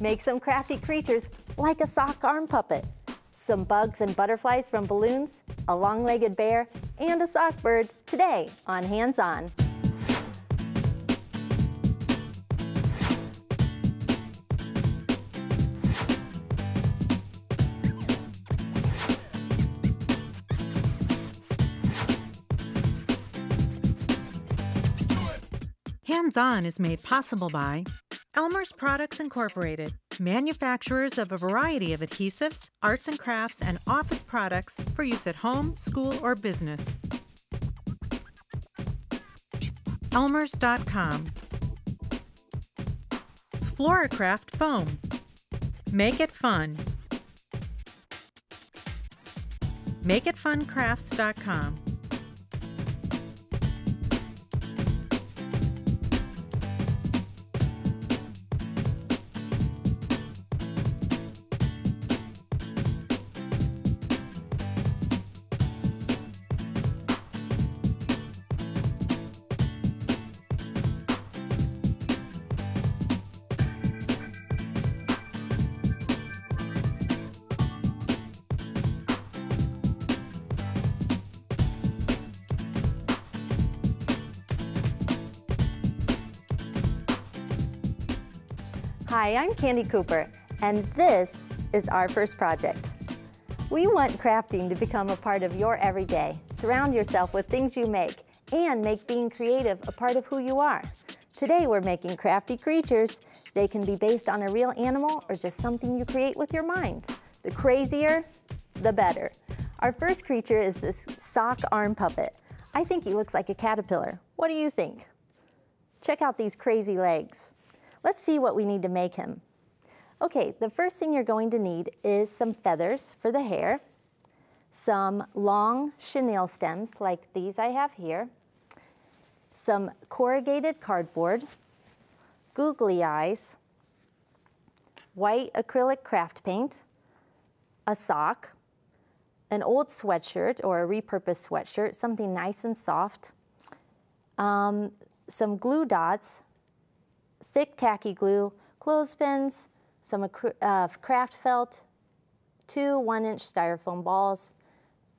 Make some crafty creatures like a sock arm puppet, some bugs and butterflies from balloons, a long-legged bear, and a sock bird today on Hands On. Hands On is made possible by Elmer's Products Incorporated, manufacturers of a variety of adhesives, arts and crafts, and office products for use at home, school, or business. Elmers.com. Floracraft Foam. Make it fun. MakeItFunCrafts.com. Hi, I'm Candie Cooper, and this is our first project. We want crafting to become a part of your everyday. Surround yourself with things you make and make being creative a part of who you are. Today we're making crafty creatures. They can be based on a real animal or just something you create with your mind. The crazier, the better. Our first creature is this sock arm puppet. I think he looks like a caterpillar. What do you think? Check out these crazy legs. Let's see what we need to make him. Okay, the first thing you're going to need is some feathers for the hair, some long chenille stems like these I have here, some corrugated cardboard, googly eyes, white acrylic craft paint, a sock, an old sweatshirt or a repurposed sweatshirt, something nice and soft, um, some glue dots, thick tacky glue, clothespins, some uh, craft felt, two one inch styrofoam balls,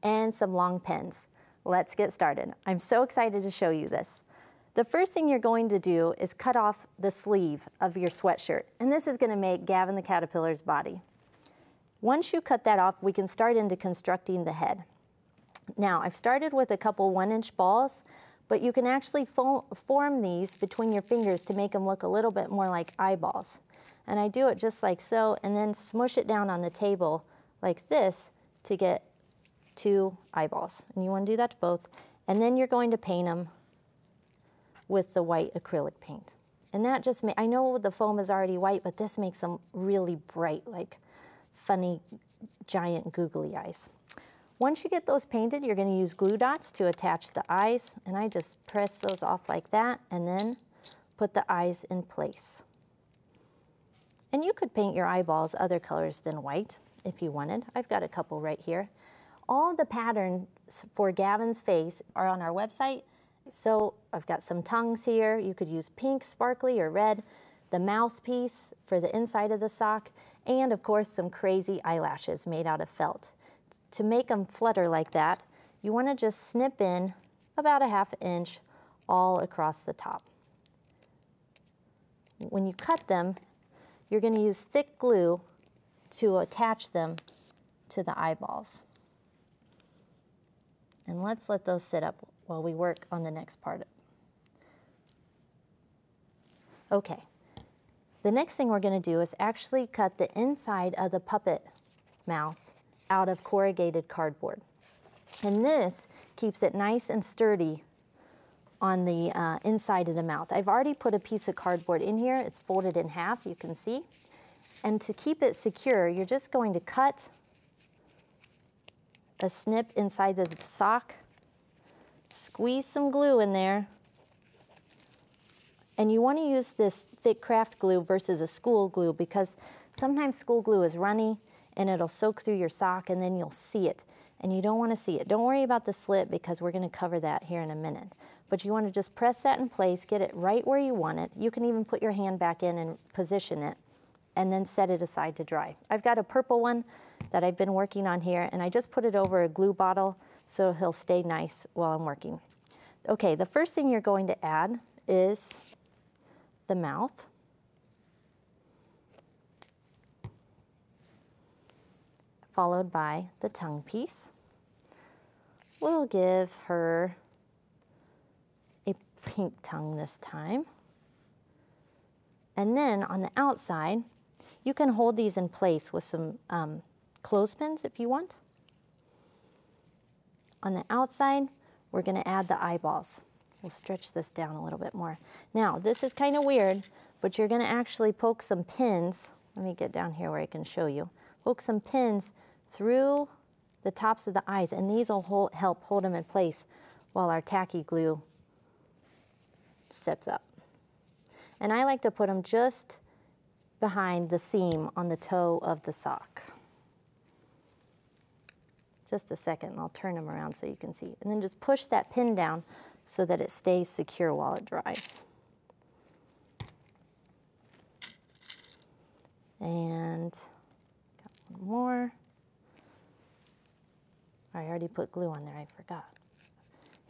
and some long pins. Let's get started. I'm so excited to show you this. The first thing you're going to do is cut off the sleeve of your sweatshirt, and this is gonna make Gavin the Caterpillar's body. Once you cut that off, we can start into constructing the head. Now, I've started with a couple one inch balls, but you can actually form these between your fingers to make them look a little bit more like eyeballs. And I do it just like so, and then smush it down on the table like this to get two eyeballs. And you wanna do that to both. And then you're going to paint them with the white acrylic paint. And that just, I know the foam is already white, but this makes them really bright, like funny, giant googly eyes. Once you get those painted, you're gonna use glue dots to attach the eyes, and I just press those off like that, and then put the eyes in place. And you could paint your eyeballs other colors than white if you wanted. I've got a couple right here. All the patterns for Gavin's face are on our website. So I've got some tongues here. You could use pink, sparkly, or red. The mouthpiece for the inside of the sock. And of course, some crazy eyelashes made out of felt to make them flutter like that, you want to just snip in about a half inch all across the top. When you cut them, you're going to use thick glue to attach them to the eyeballs. And let's let those sit up while we work on the next part. Okay, the next thing we're going to do is actually cut the inside of the puppet mouth out of corrugated cardboard. And this keeps it nice and sturdy on the uh, inside of the mouth. I've already put a piece of cardboard in here. It's folded in half, you can see. And to keep it secure, you're just going to cut a snip inside the sock, squeeze some glue in there, and you want to use this thick craft glue versus a school glue because sometimes school glue is runny and it'll soak through your sock and then you'll see it. And you don't want to see it. Don't worry about the slit because we're going to cover that here in a minute. But you want to just press that in place, get it right where you want it. You can even put your hand back in and position it and then set it aside to dry. I've got a purple one that I've been working on here and I just put it over a glue bottle so he'll stay nice while I'm working. Okay, the first thing you're going to add is the mouth. Followed by the tongue piece. We'll give her a pink tongue this time. And then on the outside, you can hold these in place with some um, clothespins if you want. On the outside, we're going to add the eyeballs. We'll stretch this down a little bit more. Now, this is kind of weird, but you're going to actually poke some pins. Let me get down here where I can show you. Poke some pins through the tops of the eyes, and these will hold, help hold them in place while our tacky glue sets up. And I like to put them just behind the seam on the toe of the sock. Just a second, and I'll turn them around so you can see. And then just push that pin down so that it stays secure while it dries. And got one more. I already put glue on there, I forgot.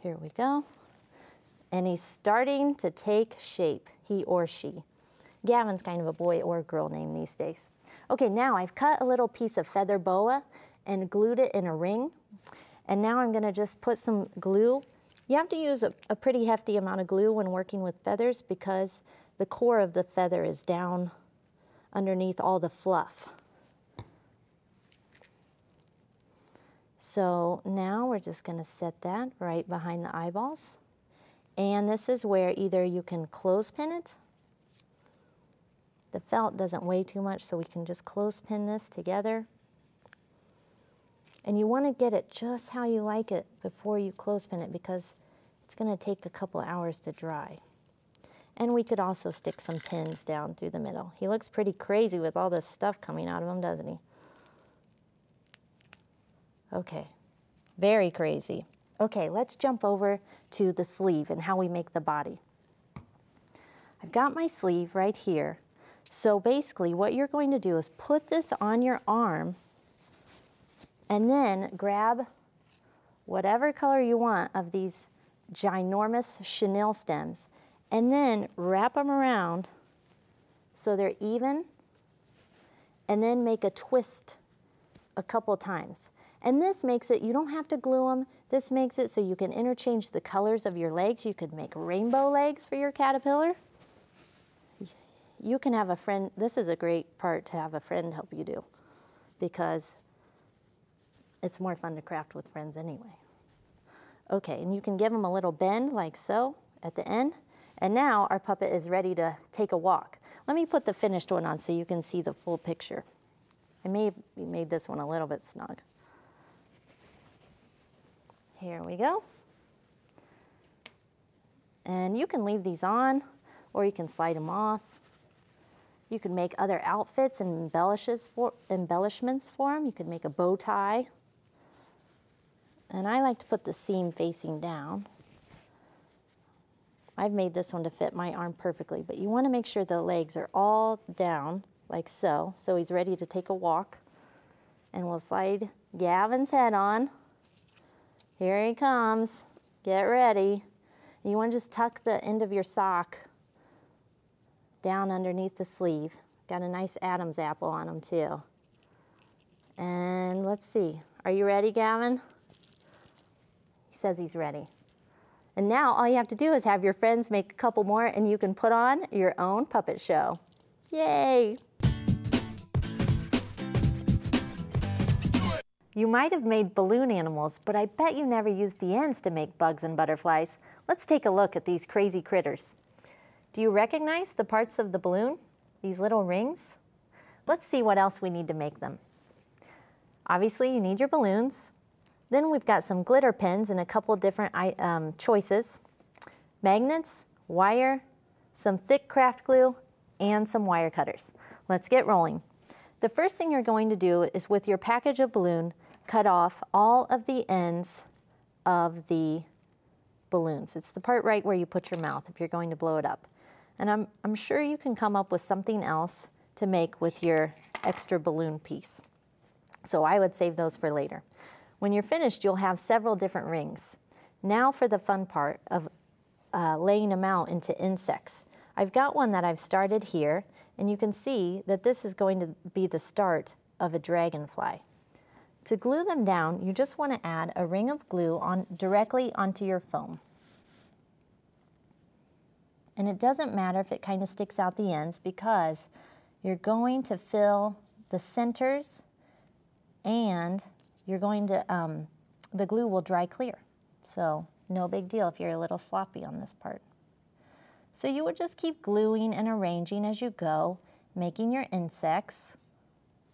Here we go. And he's starting to take shape, he or she. Gavin's kind of a boy or girl name these days. Okay, now I've cut a little piece of feather boa and glued it in a ring. And now I'm gonna just put some glue. You have to use a, a pretty hefty amount of glue when working with feathers because the core of the feather is down underneath all the fluff. So now we're just gonna set that right behind the eyeballs. And this is where either you can clothespin it. The felt doesn't weigh too much, so we can just clothespin this together. And you want to get it just how you like it before you clothespin it because it's going to take a couple hours to dry. And we could also stick some pins down through the middle. He looks pretty crazy with all this stuff coming out of him, doesn't he? Okay, very crazy. Okay, let's jump over to the sleeve and how we make the body. I've got my sleeve right here. So basically what you're going to do is put this on your arm and then grab whatever color you want of these ginormous chenille stems and then wrap them around so they're even and then make a twist a couple times. And this makes it, you don't have to glue them. This makes it so you can interchange the colors of your legs. You could make rainbow legs for your caterpillar. You can have a friend, this is a great part to have a friend help you do because it's more fun to craft with friends anyway. Okay, and you can give them a little bend like so at the end. And now our puppet is ready to take a walk. Let me put the finished one on so you can see the full picture. I may made this one a little bit snug. Here we go. And you can leave these on or you can slide them off. You can make other outfits and embellishes for, embellishments for them. You could make a bow tie. And I like to put the seam facing down. I've made this one to fit my arm perfectly, but you want to make sure the legs are all down like so. So he's ready to take a walk. And we'll slide Gavin's head on. Here he comes. Get ready. You want to just tuck the end of your sock down underneath the sleeve. Got a nice Adam's apple on him too. And let's see. Are you ready, Gavin? He says he's ready. And now all you have to do is have your friends make a couple more and you can put on your own puppet show. Yay! You might have made balloon animals, but I bet you never used the ends to make bugs and butterflies. Let's take a look at these crazy critters. Do you recognize the parts of the balloon? These little rings? Let's see what else we need to make them. Obviously, you need your balloons, then we've got some glitter pens and a couple different um, choices. Magnets, wire, some thick craft glue, and some wire cutters. Let's get rolling. The first thing you're going to do is with your package of balloon, cut off all of the ends of the balloons. It's the part right where you put your mouth if you're going to blow it up. And I'm, I'm sure you can come up with something else to make with your extra balloon piece. So I would save those for later. When you're finished, you'll have several different rings. Now for the fun part of uh, laying them out into insects. I've got one that I've started here, and you can see that this is going to be the start of a dragonfly. To glue them down, you just want to add a ring of glue on directly onto your foam. And it doesn't matter if it kind of sticks out the ends because you're going to fill the centers and you're going to, um, the glue will dry clear. So no big deal if you're a little sloppy on this part. So you would just keep gluing and arranging as you go, making your insects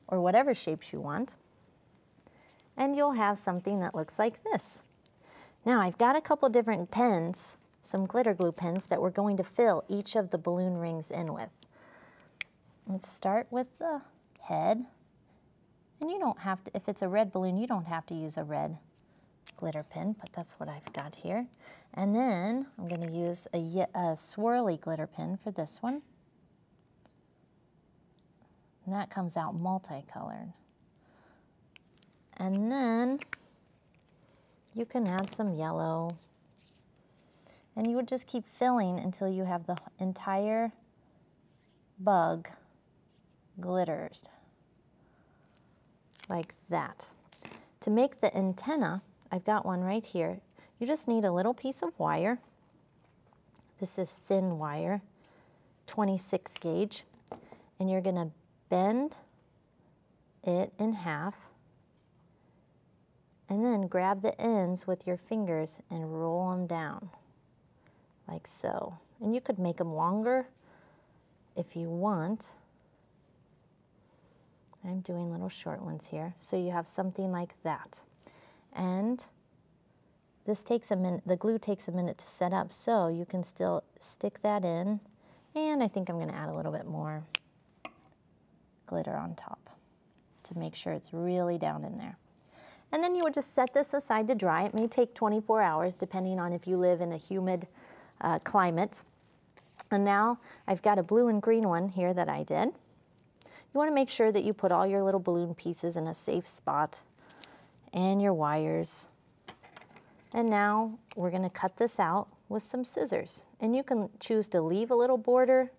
or whatever shapes you want. And you'll have something that looks like this. Now I've got a couple different pens, some glitter glue pens that we're going to fill each of the balloon rings in with. Let's start with the head. And you don't have to, if it's a red balloon, you don't have to use a red glitter pin, but that's what I've got here. And then I'm going to use a, a swirly glitter pin for this one. And that comes out multicolored. And then you can add some yellow. And you would just keep filling until you have the entire bug glitters like that. To make the antenna, I've got one right here. You just need a little piece of wire. This is thin wire, 26 gauge. And you're gonna bend it in half and then grab the ends with your fingers and roll them down like so. And you could make them longer if you want. I'm doing little short ones here. So you have something like that. And this takes a minute, the glue takes a minute to set up, so you can still stick that in. And I think I'm gonna add a little bit more glitter on top to make sure it's really down in there. And then you would just set this aside to dry. It may take 24 hours depending on if you live in a humid uh, climate. And now I've got a blue and green one here that I did. You want to make sure that you put all your little balloon pieces in a safe spot and your wires. And now we're going to cut this out with some scissors. And you can choose to leave a little border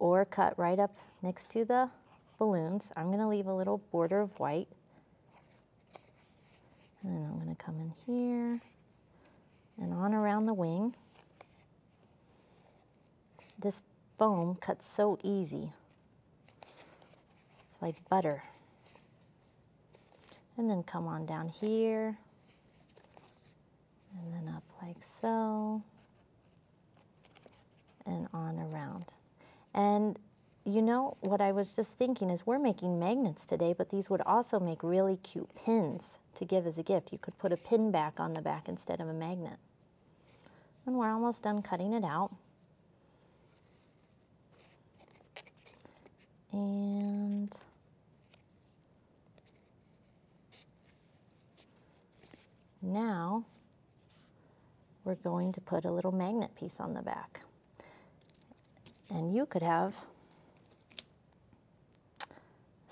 or cut right up next to the balloons. I'm going to leave a little border of white. And then I'm going to come in here and on around the wing. This foam cuts so easy. It's like butter. And then come on down here. And then up like so. And on around. And you know, what I was just thinking is we're making magnets today, but these would also make really cute pins to give as a gift. You could put a pin back on the back instead of a magnet. And we're almost done cutting it out. And now we're going to put a little magnet piece on the back. And you could have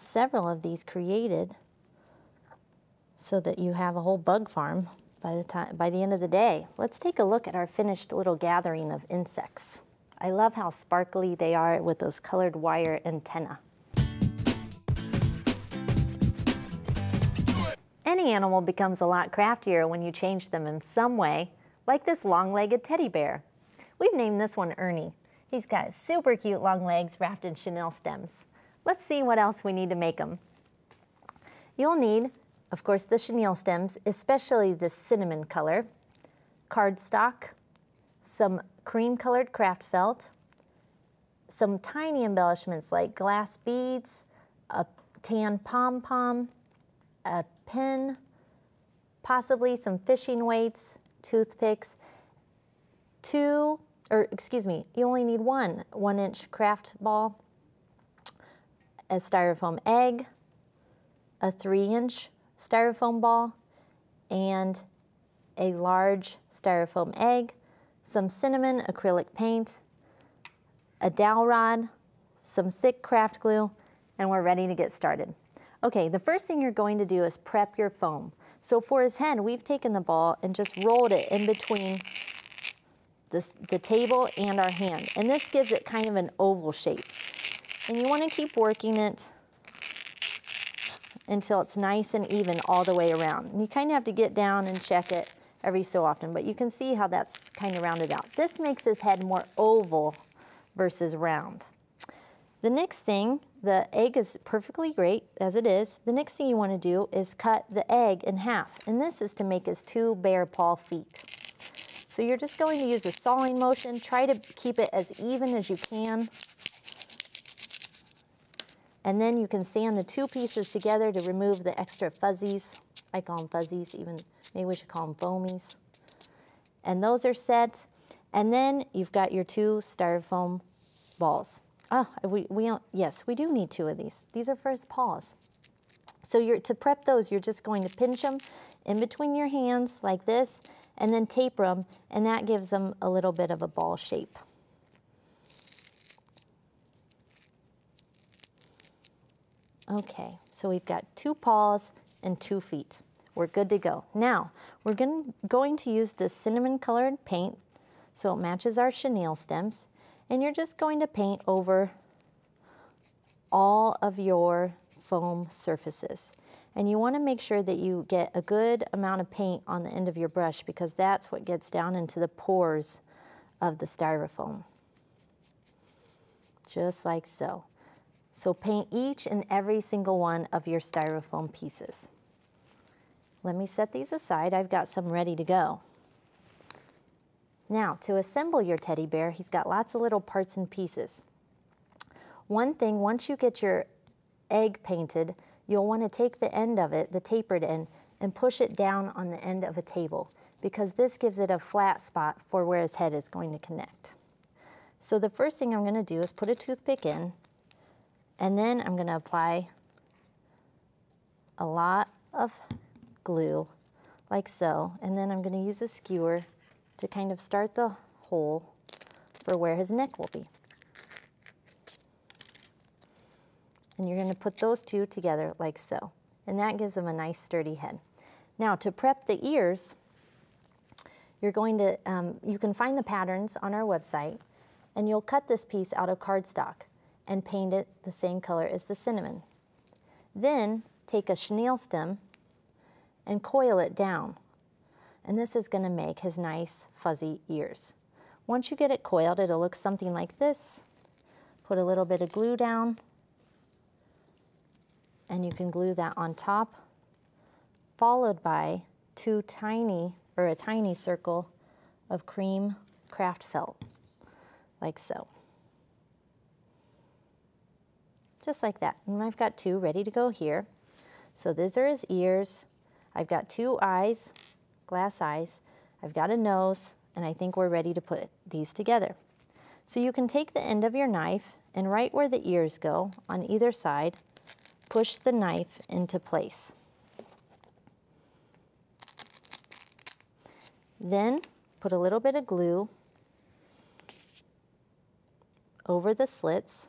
several of these created so that you have a whole bug farm by the time by the end of the day. Let's take a look at our finished little gathering of insects. I love how sparkly they are with those colored wire antenna. Any animal becomes a lot craftier when you change them in some way, like this long-legged teddy bear. We've named this one Ernie. He's got super cute long legs wrapped in chenille stems. Let's see what else we need to make them. You'll need, of course, the chenille stems, especially the cinnamon color, cardstock, some cream-colored craft felt, some tiny embellishments like glass beads, a tan pom-pom, a pin, possibly some fishing weights, toothpicks, two, or excuse me, you only need one one-inch craft ball, a styrofoam egg, a three inch styrofoam ball, and a large styrofoam egg, some cinnamon acrylic paint, a dowel rod, some thick craft glue, and we're ready to get started. Okay, the first thing you're going to do is prep your foam. So for his head, we've taken the ball and just rolled it in between this, the table and our hand. And this gives it kind of an oval shape. And you want to keep working it until it's nice and even all the way around. And you kind of have to get down and check it every so often, but you can see how that's kind of rounded out. This makes his head more oval versus round. The next thing, the egg is perfectly great as it is. The next thing you want to do is cut the egg in half, and this is to make his two bare paw feet. So you're just going to use a sawing motion. Try to keep it as even as you can. And then you can sand the two pieces together to remove the extra fuzzies. I call them fuzzies, even maybe we should call them foamies. And those are set. And then you've got your two styrofoam balls. Oh, we, we don't, yes, we do need two of these. These are for his paws. So you're, to prep those, you're just going to pinch them in between your hands like this, and then taper them, and that gives them a little bit of a ball shape. Okay, so we've got two paws and two feet. We're good to go. Now, we're going, to use this cinnamon colored paint so it matches our chenille stems, and you're just going to paint over all of your foam surfaces. And you want to make sure that you get a good amount of paint on the end of your brush because that's what gets down into the pores of the styrofoam. Just like so. So paint each and every single one of your styrofoam pieces. Let me set these aside. I've got some ready to go. Now, to assemble your teddy bear, he's got lots of little parts and pieces. One thing, once you get your egg painted, you'll want to take the end of it, the tapered end, and push it down on the end of a table because this gives it a flat spot for where his head is going to connect. So the first thing I'm going to do is put a toothpick in and then I'm going to apply a lot of glue like so. And then I'm going to use a skewer to kind of start the hole for where his neck will be. And you're going to put those two together like so. And that gives him a nice sturdy head. Now to prep the ears, you're going to, um, you can find the patterns on our website and you'll cut this piece out of cardstock and paint it the same color as the cinnamon. Then take a chenille stem and coil it down. And this is gonna make his nice fuzzy ears. Once you get it coiled, it'll look something like this. Put a little bit of glue down and you can glue that on top, followed by two tiny, or a tiny circle of cream craft felt, like so just like that. And I've got two ready to go here. So these are his ears. I've got two eyes, glass eyes. I've got a nose, and I think we're ready to put these together. So you can take the end of your knife and right where the ears go on either side, push the knife into place. Then put a little bit of glue over the slits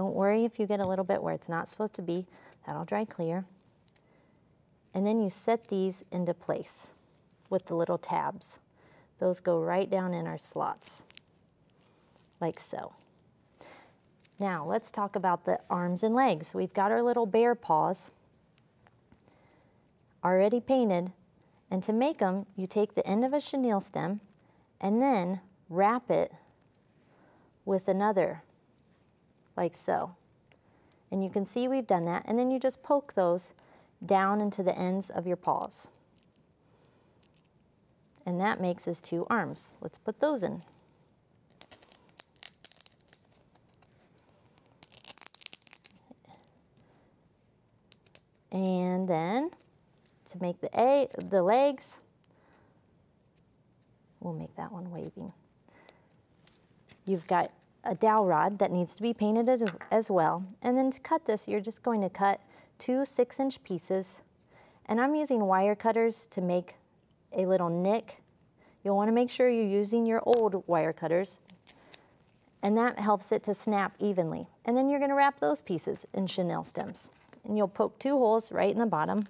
don't worry if you get a little bit where it's not supposed to be. That'll dry clear. And then you set these into place with the little tabs. Those go right down in our slots, like so. Now let's talk about the arms and legs. We've got our little bear paws already painted. And to make them, you take the end of a chenille stem and then wrap it with another like so. And you can see we've done that. And then you just poke those down into the ends of your paws. And that makes his two arms. Let's put those in. And then to make the, a, the legs, we'll make that one waving. You've got a dowel rod that needs to be painted as, as well. And then to cut this, you're just going to cut two six inch pieces. And I'm using wire cutters to make a little nick. You'll want to make sure you're using your old wire cutters. and that helps it to snap evenly. And then you're gonna wrap those pieces in chenille stems. And you'll poke two holes right in the bottom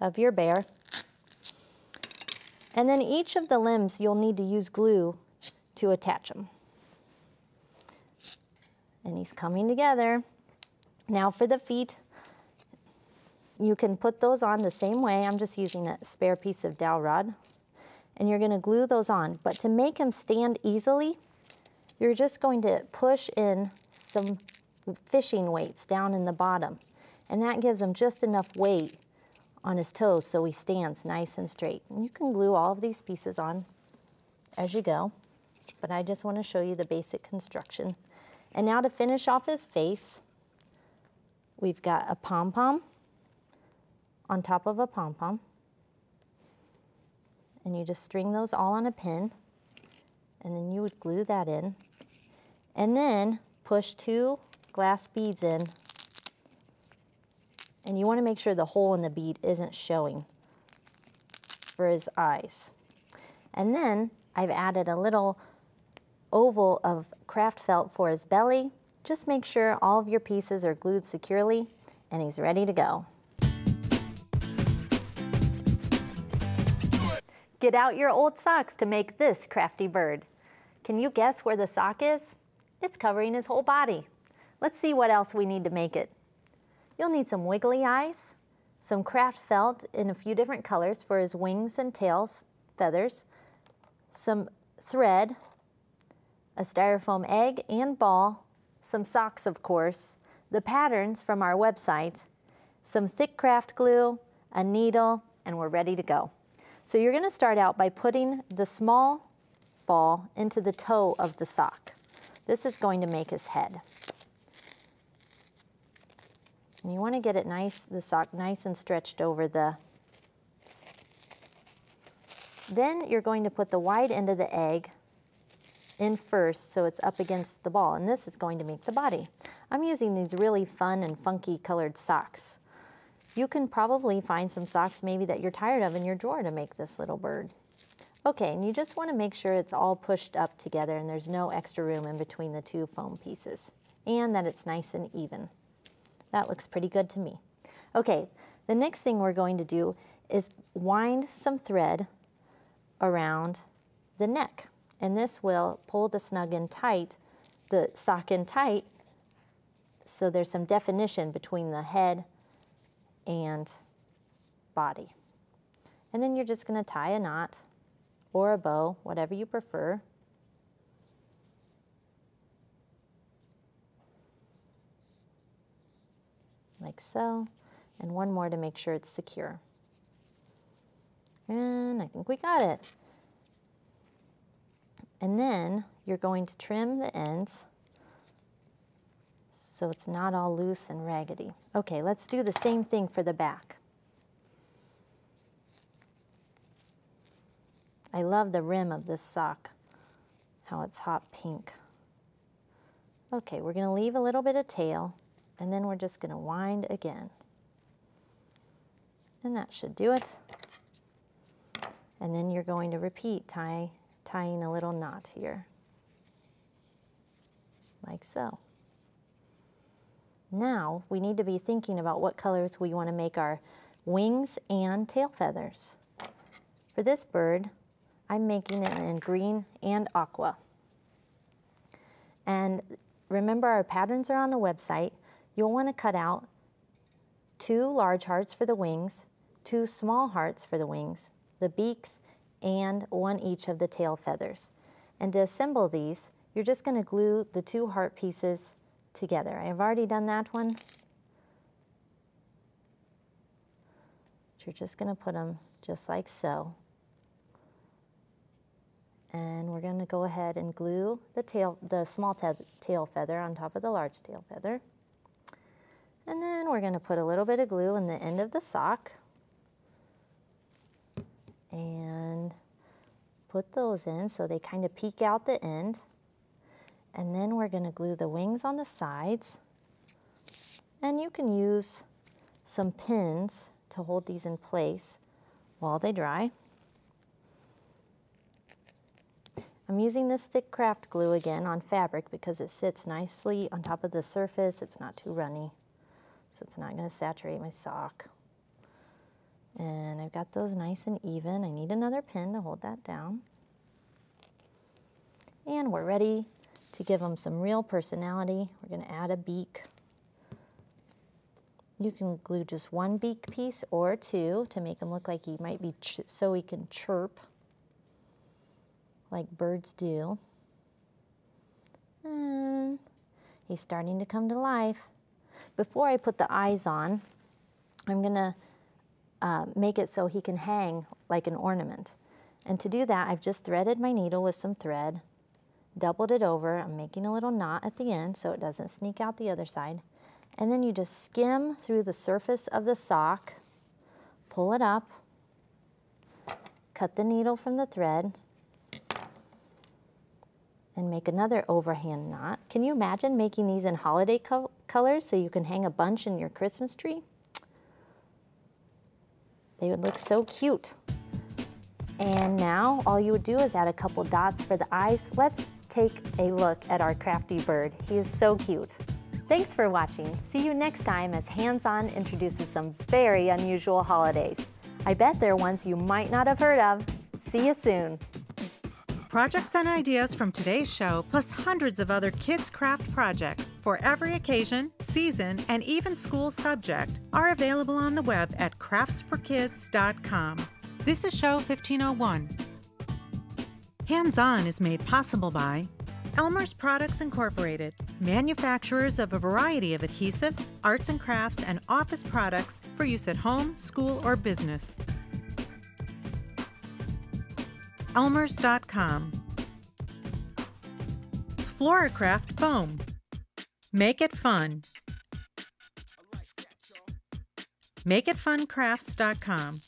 of your bear. And then each of the limbs, you'll need to use glue to attach them. And he's coming together. Now for the feet, you can put those on the same way. I'm just using a spare piece of dowel rod. And you're gonna glue those on. But to make them stand easily, you're just going to push in some fishing weights down in the bottom. And that gives him just enough weight on his toes so he stands nice and straight. And you can glue all of these pieces on as you go, but I just want to show you the basic construction. And now to finish off his face, we've got a pom-pom on top of a pom-pom. And you just string those all on a pin, and then you would glue that in. And then push two glass beads in and you want to make sure the hole in the bead isn't showing for his eyes. And then I've added a little oval of craft felt for his belly. Just make sure all of your pieces are glued securely and he's ready to go. Get out your old socks to make this crafty bird. Can you guess where the sock is? It's covering his whole body. Let's see what else we need to make it. You'll need some wiggly eyes, some craft felt in a few different colors for his wings and tails, feathers, some thread, a styrofoam egg and ball, some socks of course, the patterns from our website, some thick craft glue, a needle, and we're ready to go. So you're gonna start out by putting the small ball into the toe of the sock. This is going to make his head. And you want to get it nice, the sock nice and stretched over the. Then you're going to put the wide end of the egg in first so it's up against the ball. And this is going to make the body. I'm using these really fun and funky colored socks. You can probably find some socks maybe that you're tired of in your drawer to make this little bird. Okay, and you just want to make sure it's all pushed up together and there's no extra room in between the two foam pieces and that it's nice and even. That looks pretty good to me. Okay, the next thing we're going to do is wind some thread around the neck. And this will pull the snug in tight, the sock in tight, so there's some definition between the head and body. And then you're just going to tie a knot or a bow, whatever you prefer. like so, and one more to make sure it's secure. And I think we got it. And then you're going to trim the ends so it's not all loose and raggedy. Okay, let's do the same thing for the back. I love the rim of this sock, how it's hot pink. Okay, we're gonna leave a little bit of tail and then we're just going to wind again. And that should do it. And then you're going to repeat tie, tying a little knot here, like so. Now we need to be thinking about what colors we want to make our wings and tail feathers. For this bird, I'm making it in green and aqua. And remember our patterns are on the website you'll want to cut out two large hearts for the wings, two small hearts for the wings, the beaks, and one each of the tail feathers. And to assemble these, you're just going to glue the two heart pieces together. I've already done that one. But you're just going to put them just like so. And we're going to go ahead and glue the tail, the small tail feather on top of the large tail feather. And then we're going to put a little bit of glue in the end of the sock and put those in so they kind of peek out the end. And then we're going to glue the wings on the sides. And you can use some pins to hold these in place while they dry. I'm using this thick craft glue again on fabric because it sits nicely on top of the surface. It's not too runny, so it's not going to saturate my sock. And I've got those nice and even. I need another pin to hold that down. And we're ready to give them some real personality. We're going to add a beak. You can glue just one beak piece or two to make him look like he might be, so he can chirp like birds do. And he's starting to come to life. Before I put the eyes on, I'm gonna uh, make it so he can hang like an ornament. And to do that, I've just threaded my needle with some thread, doubled it over. I'm making a little knot at the end so it doesn't sneak out the other side. And then you just skim through the surface of the sock, pull it up, cut the needle from the thread, and make another overhand knot. Can you imagine making these in holiday co colors so you can hang a bunch in your Christmas tree? They would look so cute. And now all you would do is add a couple dots for the eyes. Let's take a look at our crafty bird. He is so cute. Thanks for watching. See you next time as Hands On introduces some very unusual holidays. I bet they're ones you might not have heard of. See you soon. Projects and ideas from today's show, plus hundreds of other kids' craft projects for every occasion, season, and even school subject, are available on the web at craftsforkids.com. This is show 1501. Hands On is made possible by Elmer's Products Incorporated, manufacturers of a variety of adhesives, arts and crafts, and office products for use at home, school, or business. Elmers.com. Floracraft Foam. Make it fun. MakeItFunCrafts.com.